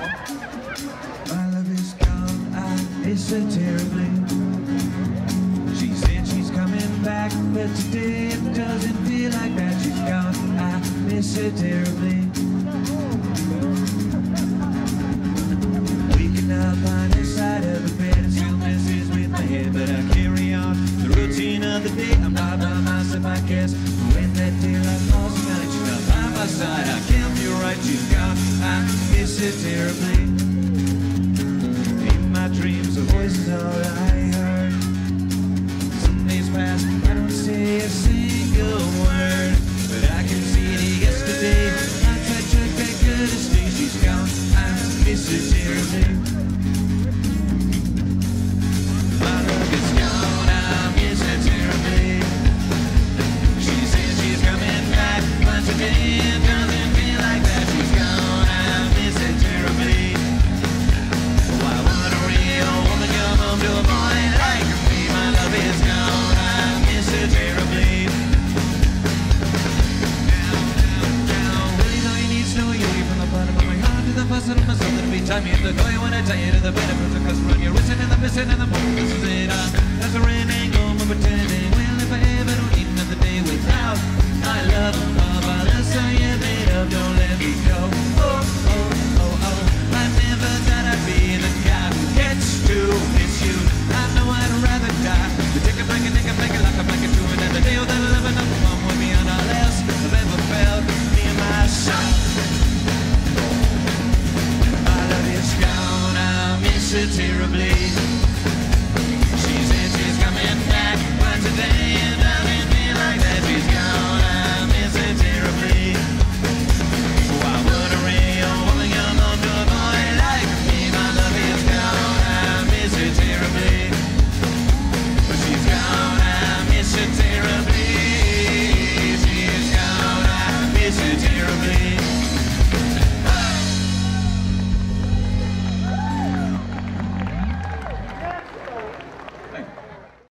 My love is gone, I miss her terribly. She said she's coming back, but today it doesn't feel like that. She's gone, I miss her terribly. Waking up on the side of the bed, it still messes with my head, but I carry on the routine of the day. I'm by myself, I guess. When that day I her terribly. In my dreams, the voice is all I heard. Some days pass, I don't say a single word, but I can see it yesterday. I tried to back to stay, she's gone. I miss her terribly. time you hit the door, you wanna tie you to the bed, put the you're whistling in the missing in the moon. This is it, that's a renegade. it terribly. She said she's coming back, but today it doesn't feel like that she's gone. I miss it terribly. Why would a real woman come on to a boy like me? My love is gone. I miss it terribly. But she's gone. I miss it terribly. She's gone. I miss it terribly.